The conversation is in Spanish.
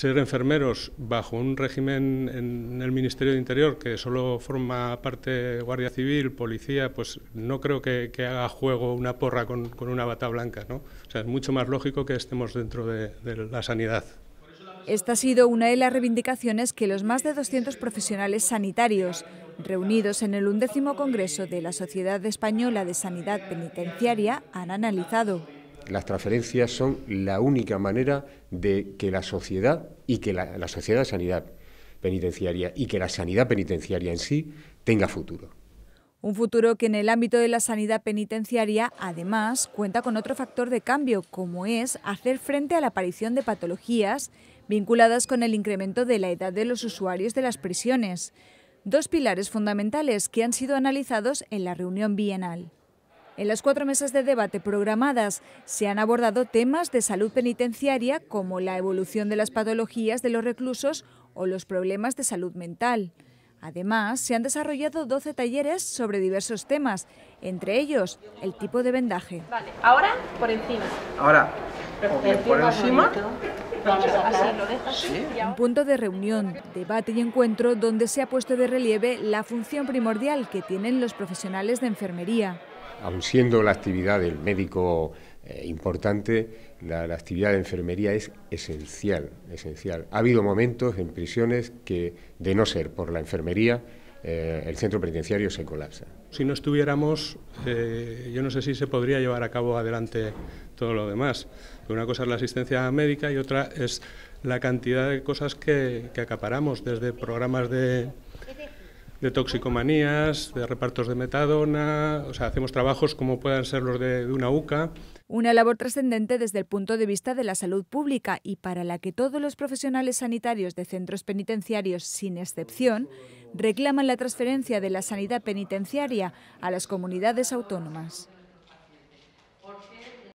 ser enfermeros bajo un régimen en el Ministerio de Interior que solo forma parte Guardia Civil, Policía, pues no creo que, haga juego una porra con, una bata blanca. ¿no? O sea, es mucho más lógico que estemos dentro de, la sanidad. Esta ha sido una de las reivindicaciones que los más de 200 profesionales sanitarios, reunidos en el undécimo Congreso de la Sociedad Española de Sanidad Penitenciaria, han analizado. Las transferencias son la única manera de que la sociedad y que la, sociedad de sanidad penitenciaria y que la sanidad penitenciaria en sí tenga futuro. Un futuro que en el ámbito de la sanidad penitenciaria, además, cuenta con otro factor de cambio, como es hacer frente a la aparición de patologías vinculadas con el incremento de la edad de los usuarios de las prisiones. Dos pilares fundamentales que han sido analizados en la reunión bienal. En las cuatro mesas de debate programadas se han abordado temas de salud penitenciaria como la evolución de las patologías de los reclusos o los problemas de salud mental. Además, se han desarrollado 12 talleres sobre diversos temas, entre ellos el tipo de vendaje. Vale, ahora por encima. Ahora, por encima. Un punto de reunión, debate y encuentro donde se ha puesto de relieve la función primordial que tienen los profesionales de enfermería. Aun siendo la actividad del médico eh, importante, la, actividad de enfermería es esencial, esencial. Ha habido momentos en prisiones que, de no ser por la enfermería, eh, el centro penitenciario se colapsa. Si no estuviéramos, eh, yo no sé si se podría llevar a cabo adelante todo lo demás. Una cosa es la asistencia médica y otra es la cantidad de cosas que acaparamos, desde programas de de toxicomanías, de repartos de metadona, o sea, hacemos trabajos como puedan ser los de, una UCA. Una labor trascendente desde el punto de vista de la salud pública y para la que todos los profesionales sanitarios de centros penitenciarios, sin excepción, reclaman la transferencia de la sanidad penitenciaria a las comunidades autónomas.